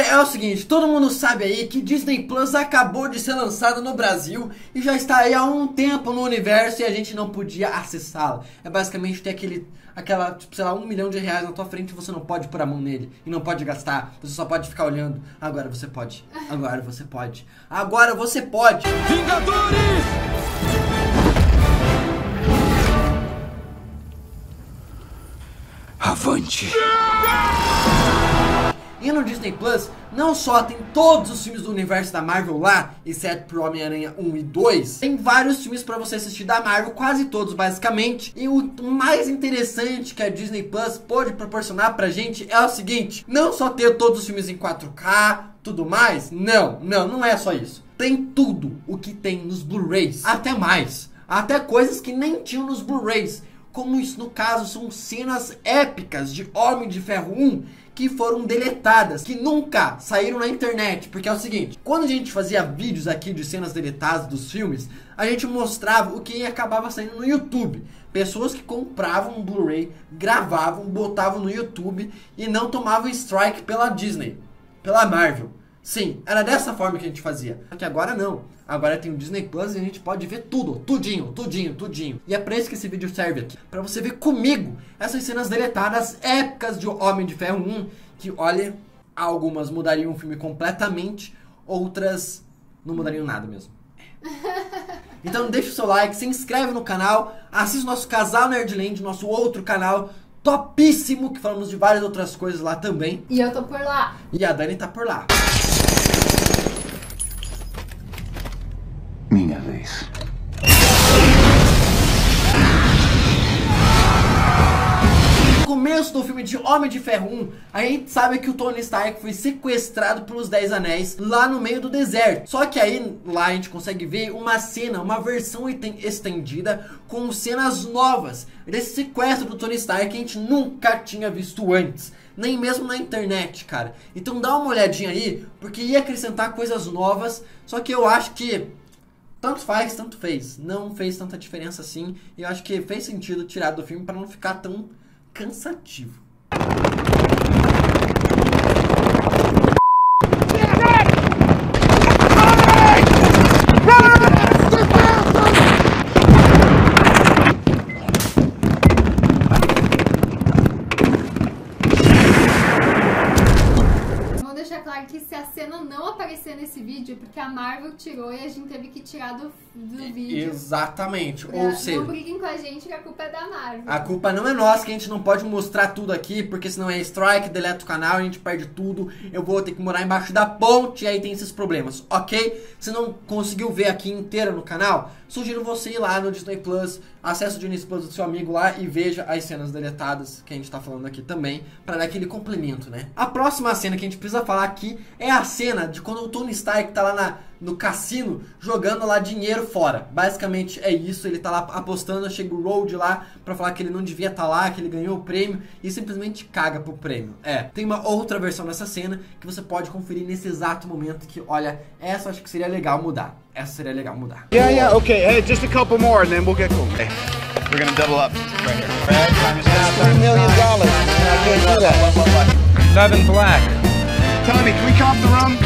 Agora é o seguinte, todo mundo sabe aí que Disney Plus acabou de ser lançado no Brasil e já está aí há um tempo no universo e a gente não podia acessá-la. É basicamente ter aquele, aquela, tipo, sei lá, um milhão de reais na tua frente e você não pode pôr a mão nele e não pode gastar, você só pode ficar olhando. Agora você pode, agora você pode, agora você pode. Vingadores! Avante! E no Disney Plus, não só tem todos os filmes do universo da Marvel lá, exceto pro Homem-Aranha 1 e 2, tem vários filmes para você assistir da Marvel, quase todos basicamente. E o mais interessante que a Disney Plus pode proporcionar pra gente é o seguinte: não só ter todos os filmes em 4K, tudo mais, não, não, não é só isso. Tem tudo o que tem nos Blu-rays, até mais. Até coisas que nem tinham nos Blu-rays como isso no caso são cenas épicas de Homem de Ferro 1 que foram deletadas, que nunca saíram na internet. Porque é o seguinte, quando a gente fazia vídeos aqui de cenas deletadas dos filmes, a gente mostrava o que acabava saindo no YouTube. Pessoas que compravam um Blu-ray, gravavam, botavam no YouTube e não tomavam strike pela Disney, pela Marvel. Sim, era dessa forma que a gente fazia. Só que agora não. Agora tem o Disney Plus e a gente pode ver tudo, tudinho, tudinho, tudinho. E é pra isso que esse vídeo serve aqui. Pra você ver comigo essas cenas deletadas épicas de Homem de Ferro 1. Que, olha, algumas mudariam o filme completamente, outras não mudariam nada mesmo. Então deixa o seu like, se inscreve no canal, assista o nosso Casal Nerdland, nosso outro canal topíssimo, que falamos de várias outras coisas lá também. E eu tô por lá. E a Dani tá por lá. Minha vez. Começo do filme de Homem de Ferro 1, a gente sabe que o Tony Stark foi sequestrado pelos Dez Anéis lá no meio do deserto. Só que aí lá a gente consegue ver uma cena, uma versão estendida com cenas novas desse sequestro do Tony Stark que a gente nunca tinha visto antes. Nem mesmo na internet, cara. Então dá uma olhadinha aí, porque ia acrescentar coisas novas. Só que eu acho que tanto faz, tanto fez. Não fez tanta diferença assim. E eu acho que fez sentido tirar do filme para não ficar tão cansativo. Vamos deixar claro que se a cena não aparecer nesse vídeo, é porque a Marvel tirou e a gente teve que tirar do, do vídeo. Exatamente. Pra- Ou seja, Não briguem com a gente que a culpa é da Marvel. a culpa não é nossa que a gente não pode mostrar tudo aqui, porque senão é strike, deleta o canal, a gente perde tudo. Eu vou ter que morar embaixo da ponte e aí tem esses problemas, ok? Se não conseguiu ver aqui inteira no canal, sugiro você ir lá no Disney Plus, acesse o Disney Plus do seu amigo lá e veja as cenas deletadas que a gente tá falando aqui também, pra dar aquele complemento, né? A próxima cena que a gente precisa falar aqui é a cena de quando o Tony Stark tá lá na, no cassino jogando lá dinheiro fora. Basicamente é isso, ele tá lá apostando, chega o Road lá pra falar que ele não devia estar lá, que ele ganhou o prêmio e simplesmente caga pro prêmio. É, tem uma outra versão dessa cena que você pode conferir nesse exato momento que, olha, essa eu acho que seria legal mudar. Essa seria legal mudar. Yeah, yeah, okay. Hey, just a couple more and then we'll get going. We're gonna double up right here. Fred. Three million dollars. I can't do that. Love in Black. Tommy, can we comp the room?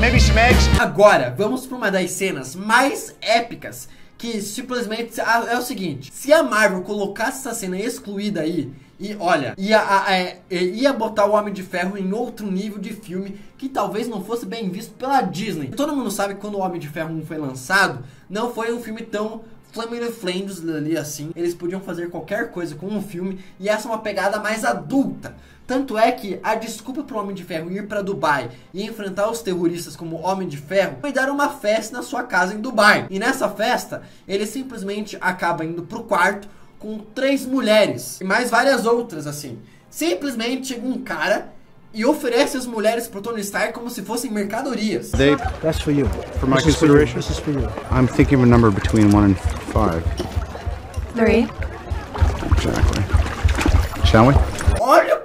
Maybe some eggs? Agora, vamos para uma das cenas mais épicas que simplesmente ah, é o seguinte: se a Marvel colocasse essa cena excluída aí, e olha, ia, a- é, ia botar o Homem de Ferro em outro nível de filme que talvez não fosse bem visto pela Disney. Todo mundo sabe que quando o Homem de Ferro 1 foi lançado, não foi um filme tão Flaming Flames ali assim. Eles podiam fazer qualquer coisa com um filme e essa é uma pegada mais adulta. Tanto é que a desculpa pro Homem de Ferro ir para Dubai e enfrentar os terroristas como Homem de Ferro foi dar uma festa na sua casa em Dubai. E nessa festa, ele simplesmente acaba indo pro quarto com três mulheres e mais várias outras assim. Simplesmente chega um cara e oferece as mulheres pro Tony Stark como se fossem mercadorias. They, That's for you. for my This is for you. consideration? This is for you. I'm thinking of a number between one and five. Three. Exactly. Shall we?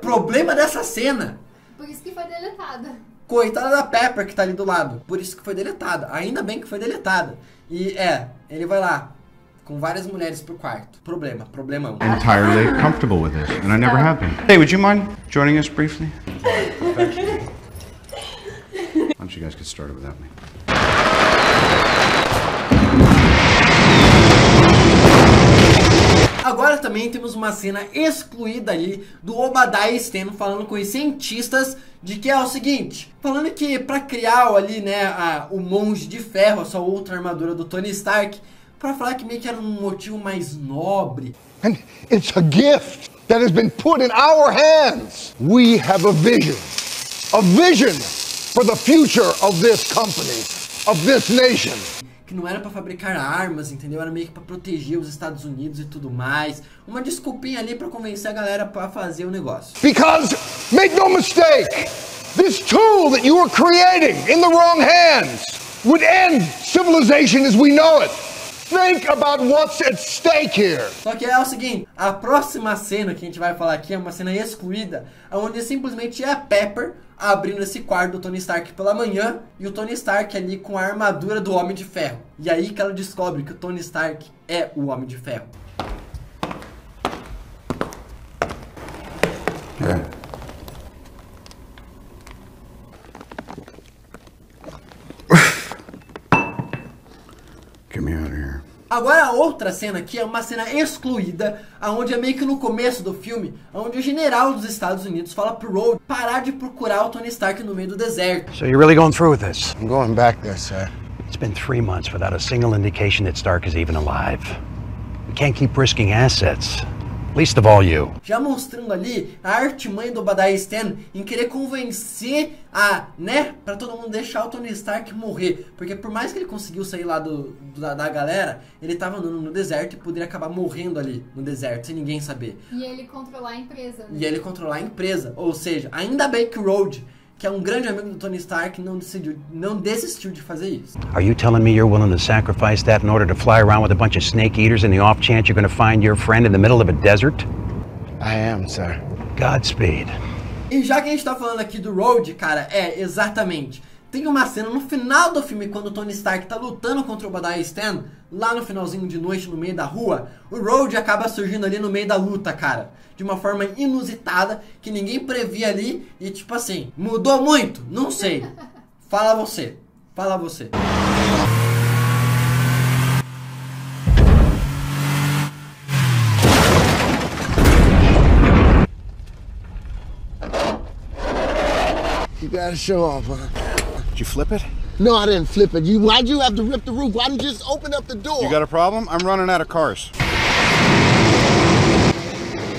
Problema dessa cena. Por isso que foi deletada. Coitada da Pepper que tá ali do lado. Por isso que foi deletada. Ainda bem que foi deletada. E é, ele vai lá com várias mulheres pro quarto. Problema, problemão. entirely comfortable with this, and I never have been. Hey, would you mind joining us briefly? don't you guys get started without me? Também temos uma cena excluída ali do Obadiah Stane falando com os cientistas de que é o seguinte, falando que para criar ali, né, a, o monge de ferro, essa outra armadura do Tony Stark, para falar que meio que era um motivo mais nobre. And it's a gift that has been put in our hands. We have a vision. A vision for the future of this company, of this nation. Que não era pra fabricar armas, entendeu? Era meio que pra proteger os Estados Unidos e tudo mais. Uma desculpinha ali pra convencer a galera pra fazer o negócio. Because, make no mistake, this tool that you are creating in the wrong hands would end civilization as we know it. Think about what's at stake here. Só que é o seguinte, a próxima cena que a gente vai falar aqui é uma cena excluída, onde simplesmente é a Pepper abrindo esse quarto do Tony Stark pela manhã e o Tony Stark ali com a armadura do Homem de Ferro. E aí que ela descobre que o Tony Stark é o Homem de Ferro. Yeah. Get me out of here. Agora a outra cena aqui é uma cena excluída, aonde é meio que no começo do filme, onde o general dos Estados Unidos fala pro Rhodes parar de procurar o Tony Stark no meio do deserto. So you're really going through with this? I'm going back there, sir. It's been three months without a single indication that Stark is even alive. We can't keep risking assets. Least of all you. Já mostrando ali a artimanha do Obadiah Stane em querer convencer a, né, pra todo mundo deixar o Tony Stark morrer. Porque por mais que ele conseguiu sair lá do, do- da, da galera, ele tava andando no deserto e poderia acabar morrendo ali no deserto, sem ninguém saber. E ele controlar a empresa, né? E ele controlar a empresa. Ou seja, ainda bem que o Road, que é um grande amigo do Tony Stark, não, decidiu, não desistiu de fazer isso. Are you telling me you're willing to sacrifice that in order to fly around with a bunch of snake eaters in the off chance you're going to find your friend in the middle of a desert? I am, sir. Godspeed. E já que a gente tá falando aqui do Road, cara, é, exatamente. Tem uma cena no final do filme, quando o Tony Stark tá lutando contra o Obadiah Stane, lá no finalzinho de noite, no meio da rua, o Road acaba surgindo ali no meio da luta, cara. De uma forma inusitada, que ninguém previa ali, e tipo assim, mudou muito? Não sei. Fala você. Fala você. You gotta show off, huh? Did you flip it? No, I didn't flip it. You, why'd you have to rip the roof? Why didn't you just open up the door? You got a problem? I'm running out of cars.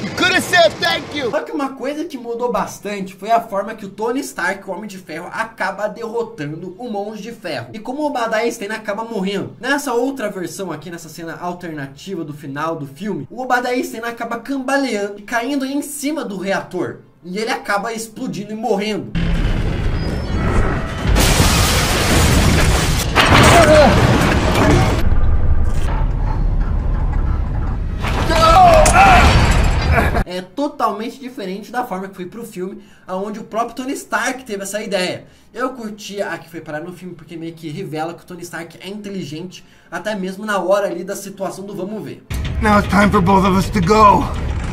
You could have said thank you. Só que uma coisa que mudou bastante foi a forma que o Tony Stark, o Homem de Ferro, acaba derrotando o Monge de Ferro. E como o Obadiah Stane acaba morrendo. Nessa outra versão aqui, nessa cena alternativa do final do filme, o Obadiah Stane acaba cambaleando e caindo em cima do reator. E ele acaba explodindo e morrendo. É totalmente diferente da forma que foi pro filme, aonde o próprio Tony Stark teve essa ideia. Eu curti a que foi parar no filme porque meio que revela que o Tony Stark é inteligente, até mesmo na hora ali da situação do vamos ver. Now it's time for both of us to go.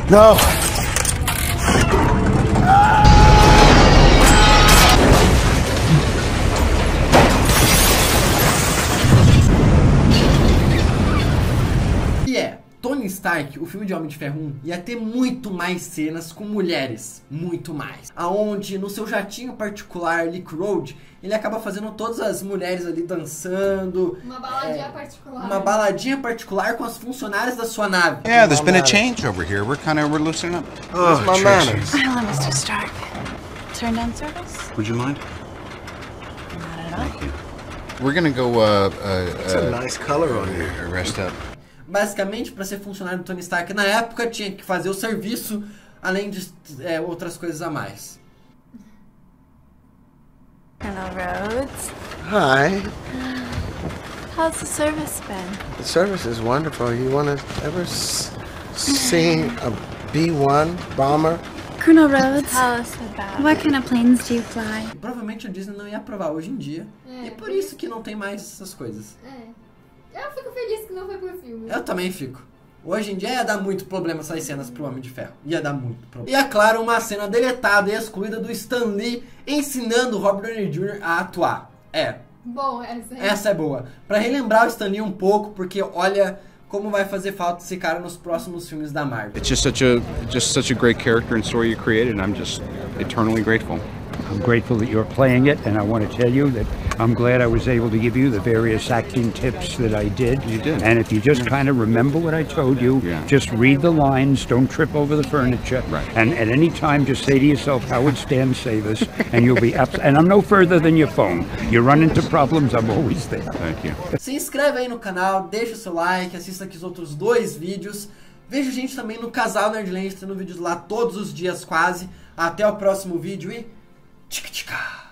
No. Stark, o filme de Homem de Ferro 1, ia ter muito mais cenas com mulheres, muito mais. Aonde no seu jatinho particular, Leak Road, ele acaba fazendo todas as mulheres ali dançando. Uma baladinha é, particular. Uma baladinha particular com as funcionárias da sua nave. Yeah, there's been a change over here. We're kind of we're loosening up. Where's my manners? Hello, Mr. Stark. Turn down service? Would you mind? Not at all. We're gonna go uh, uh, It's a uh, nice color on you. rest up. Basicamente, para ser funcionário do Tony Stark na época, tinha que fazer o serviço, além de é, outras coisas a mais. Hello, Rhodes. Hi. How's the service been? The service is wonderful. You want to ever s- see a B-1 bomber? Colonel Rhodes, Tell us about what kind of planes do you fly? Provavelmente a Disney não ia aprovar hoje em dia. É, e por isso que não tem mais essas coisas. É. Eu fico feliz que não foi pro filme. Eu também fico. Hoje em dia ia dar muito problema essas cenas pro Homem de Ferro. Ia dar muito problema. E é claro, uma cena deletada e excluída do Stan Lee ensinando o Robert Downey Jr. a atuar. É, Bom, essa aí. essa é boa. Pra relembrar o Stan Lee um pouco, porque olha como vai fazer falta esse cara nos próximos filmes da Marvel. It's just such a just such a great character and story you created, and I'm just eternally grateful. I'm grateful that you're playing it, and I want to tell you that I'm glad I was able to give you the various acting tips that I did. You did. And if you just kind of remember what I told you, Yeah. just read the lines, don't trip over the furniture, Right. and at any time just say to yourself, how would Stan save us, and you'll be abs- And I'm no further than your phone. You run into problems, I'm always there. Thank you. Se inscreve aí no canal, deixa o seu like, assista aqui os outros dois vídeos. Vejo gente também no Casal Nerdland, tendo vídeos lá todos os dias quase. Até o próximo vídeo e... 치크치카.